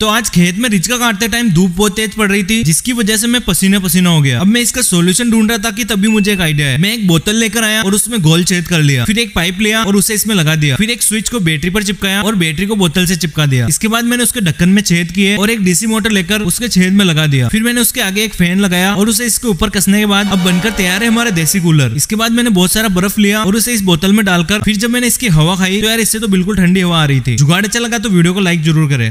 तो आज खेत में रिचका काटते टाइम धूप बहुत तेज पड़ रही थी, जिसकी वजह से मैं पसीने पसीना हो गया। अब मैं इसका सोल्यूशन ढूंढ रहा था कि तभी मुझे एक आइडिया है मैं एक बोतल लेकर आया और उसमें गोल छेद कर लिया। फिर एक पाइप लिया और उसे इसमें लगा दिया। फिर एक स्विच को बैटरी पर चिपकाया और बैटरी को बोतल से चिपका दिया। इसके बाद मैंने उसके ढक्कन में छेद किए और एक डीसी मोटर लेकर उसके छेद में लगा दिया। फिर मैंने उसके आगे एक फ़ैन लगाया और उसे इसके ऊपर कसने के बाद अब बनकर तैयार है हमारे देसी कूलर इसके बाद मैंने बहुत सारा बर्फ़ लिया और उसे इस बोतल में डालकर फिर जब मैंने इसकी हवा खाई तो यार इससे तो बिल्कुल ठंडी हवा आ रही थी। जुगाड़ अच्छा लगा तो वीडियो को लाइक ज़रूर करें।